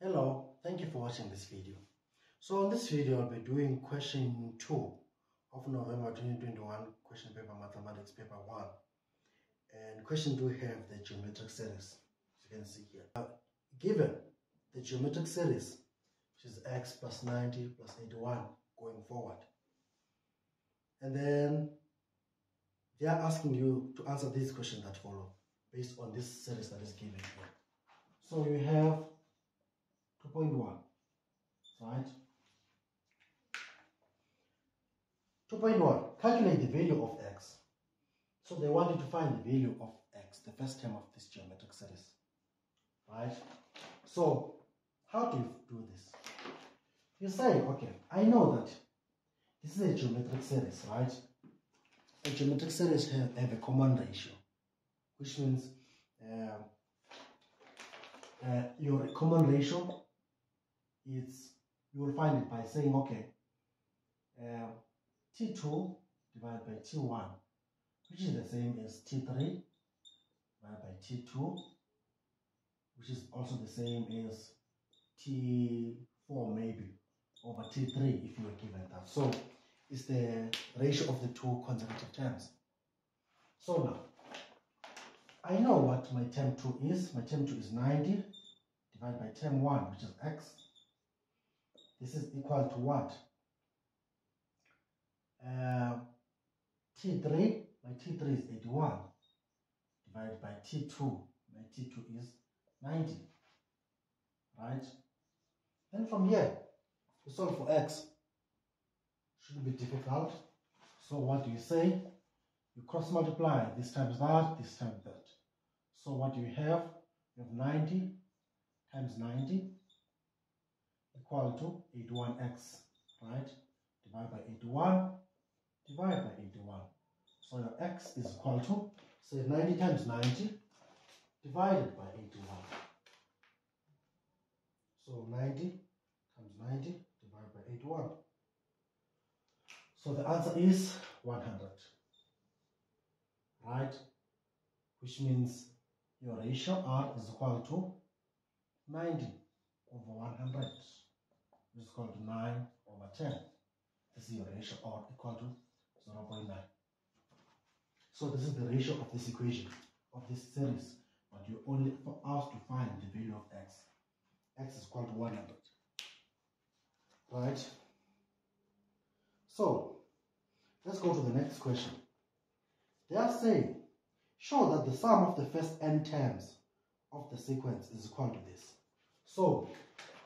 Hello, thank you for watching this video. So on this video, I'll be doing question 2 of November 2021 question paper mathematics paper 1. And question 2 have the geometric series, as you can see here. Given the geometric series, which is x plus 90 plus 81 going forward. And then they are asking you to answer these questions that follow based on this series that is given here. So you have 2.1, right? 2.1, calculate the value of x. So they want you to find the value of x, the first term of this geometric series, right? So how do you do this? You say, okay, I know that this is a geometric series, right? A geometric series have, have a common ratio, which means uh, uh, your common ratio is you will find it by saying okay uh, t2 divided by t1 which is the same as t3 divided by t2 which is also the same as t4 maybe over t3 if you were given that so it's the ratio of the two consecutive terms so now I know what my term 2 is. My term 2 is 90 divided by term 1, which is x. This is equal to what? Uh, T3, my T3 is 81 divided by T2. My T2 is 90. Right? Then from here, to solve for x, shouldn't be difficult. So what do you say? You cross multiply, this times that, this times that. So what do you have? You have 90 times 90 equal to 81x, right? Divide by 81, divide by 81. So your x is equal to, say 90 times 90 divided by 81. So 90 times 90 divided by 81. So the answer is 100, right? Which means your ratio R is equal to 90 over 100 is equal to 9 over 10. This is your ratio R equal to 0 0.9. So this is the ratio of this equation, of this series, but you're only us to find the value of x. x is equal to 100. Right? So, let's go to the next question. They are saying show that the sum of the first n terms of the sequence is equal to this. So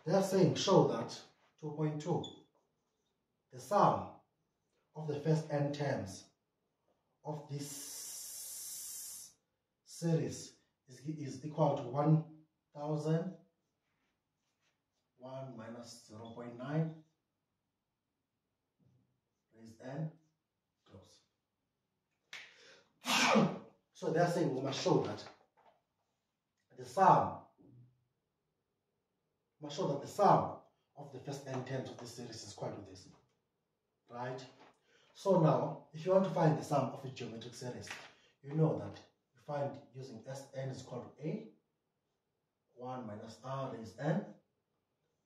they are saying show that 2.2, the sum of the first n terms of this series is, is equal to 1000 1 minus 0 0.9 raised n close. So they're saying we must show that the sum, must show that the sum of the first n terms of this series is equal to this. Right? So now, if you want to find the sum of a geometric series, you know that you find using Sn is equal to A, 1 minus R raised n,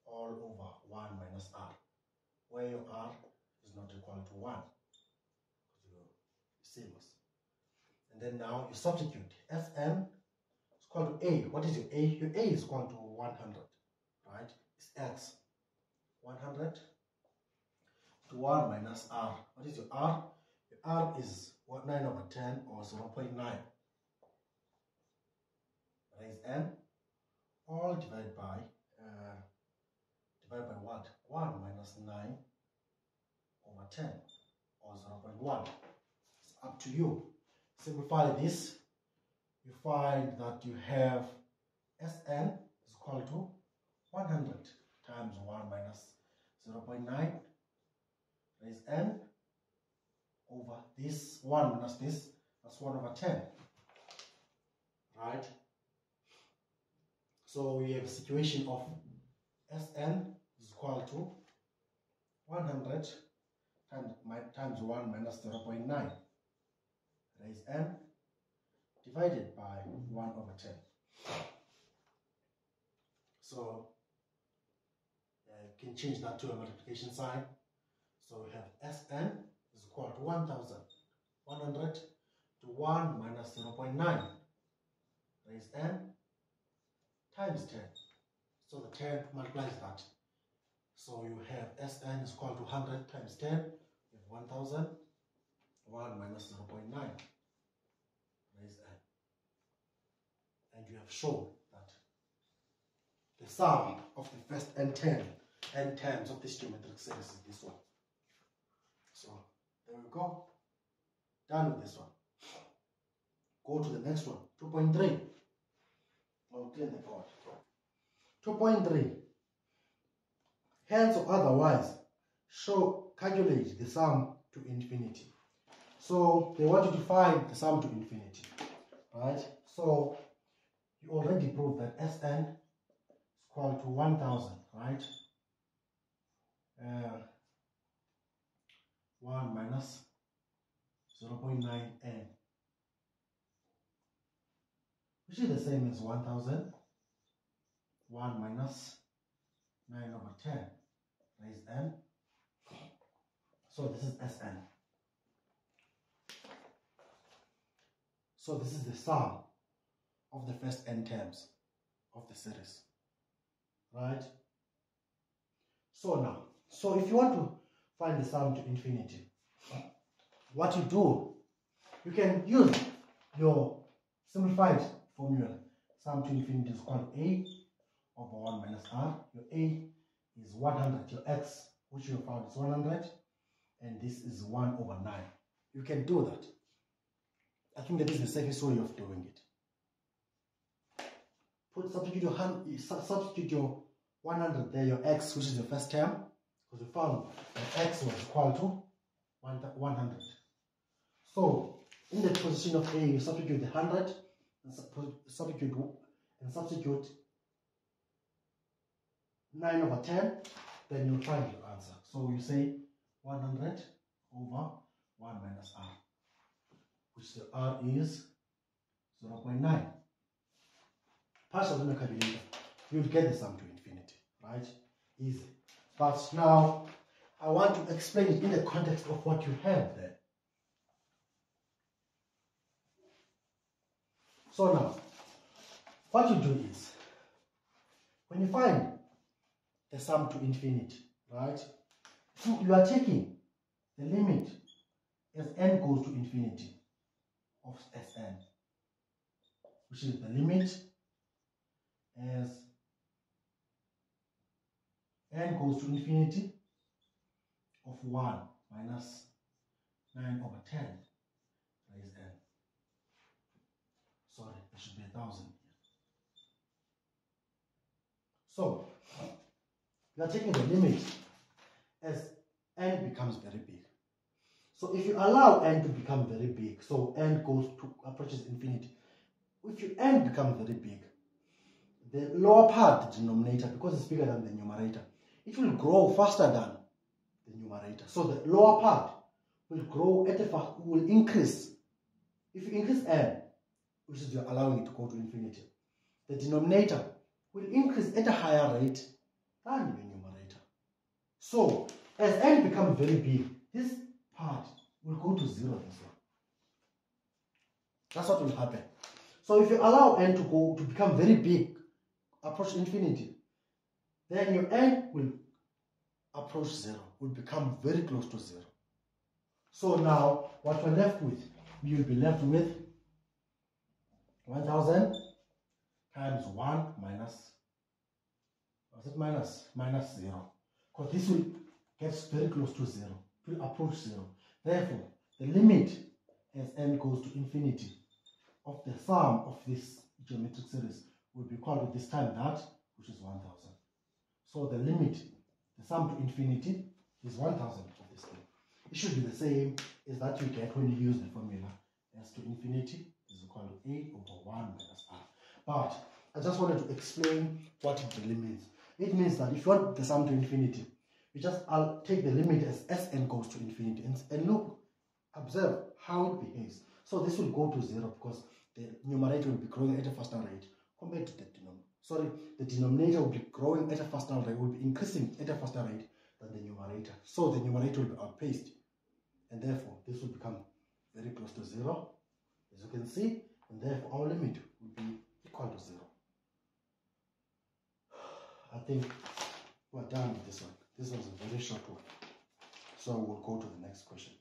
all over 1 minus R, where your R is not equal to 1. Because you're serious. And then now you substitute Sn is equal to A. What is your A? Your A is equal to 100, right? It's X. 100 to 1 minus R. What is your R? Your R is what 9 over 10 or 0 0.9. Raise N. All divided by, uh, divided by what? 1 minus 9 over 10 or 0 0.1. It's up to you simplify this, you find that you have Sn is equal to 100 times 1 minus 0 0.9 raise n over this 1 minus this, that's 1 over 10. Right? So we have a situation of Sn is equal to 100 times, times 1 minus 0 0.9 raise n divided by 1 over 10. So can change that to a multiplication sign. So we have Sn is equal to 1100 to 1 minus 0 0.9 raised n times 10. So the 10 multiplies that. So you have Sn is equal to 100 times 10, you have 1000, 1 minus 0 0.9 raised n. And you have shown that the sum of the first n 10 n terms of this geometric series is this one. So there we go. Done with this one. Go to the next one. 2.3. I'll clear the board. 2.3. Hence or otherwise, show calculate the sum to infinity. So they want you to find the sum to infinity. Right? So you already proved that Sn is equal to 1000, right? Uh, 1 minus 0 0.9n which is the same as 1000 1 minus 9 over 10 raised n. So this is Sn so this is the sum of the first n terms of the series right? So now so if you want to find the sum to infinity what you do you can use your simplified formula. Sum to infinity is called a over 1 minus r. Your a is 100. Your x, which you found is 100. And this is 1 over 9. You can do that. I think that is the safest way of doing it. Put substitute your substitute your 100 there, your x, which is the first term, because we found that x was equal to 100. So in the position of a, you substitute the 100 and substitute and substitute 9 over 10, then you find your answer. So you say 100 over 1 minus r, which the r is 0 0.9. Partial in the calculator, you'll get the sum to infinity, right? Easy. But now, I want to explain it in the context of what you have there. So now, what you do is, when you find the sum to infinity, right, so you are taking the limit as n goes to infinity of Sn, which is the limit as n goes to infinity of 1 minus 9 over 10 raised n. Sorry, it should be a thousand. So, you are taking the limit as n becomes very big. So if you allow n to become very big, so n goes to approaches infinity, if you n becomes very big, the lower part, the denominator, because it's bigger than the numerator, it will grow faster than the numerator. So the lower part will grow at a fast, will increase. If you increase n, which is you're allowing it to go to infinity, the denominator will increase at a higher rate than the numerator. So, as n becomes very big, this part will go to zero. That's what will happen. So if you allow n to go to become very big, approach infinity, then your n will approach zero, will become very close to zero. So now what we're left with, you'll be left with 1000 times 1 minus, was it minus? Minus 0. Because this will get very close to 0, will approach 0. Therefore, the limit as n goes to infinity of the sum of this geometric series will be equal to this time that, which is 1000. So the limit, the sum to infinity, is 1000 of this thing. It should be the same as that you get when you use the formula as to infinity is equal to a over 1 minus r. But I just wanted to explain what it really means. It means that if you want the sum to infinity, you just I'll take the limit as Sn goes to infinity and, and look, observe how it behaves. So this will go to 0 because the numerator will be growing at a faster rate compared to the denominator. Sorry, the denominator will be growing at a faster rate, will be increasing at a faster rate than the numerator. So the numerator will be outpaced. And therefore, this will become very close to zero, as you can see. And therefore, our limit will be equal to zero. I think we're done with this one. This was a very short one. So we'll go to the next question.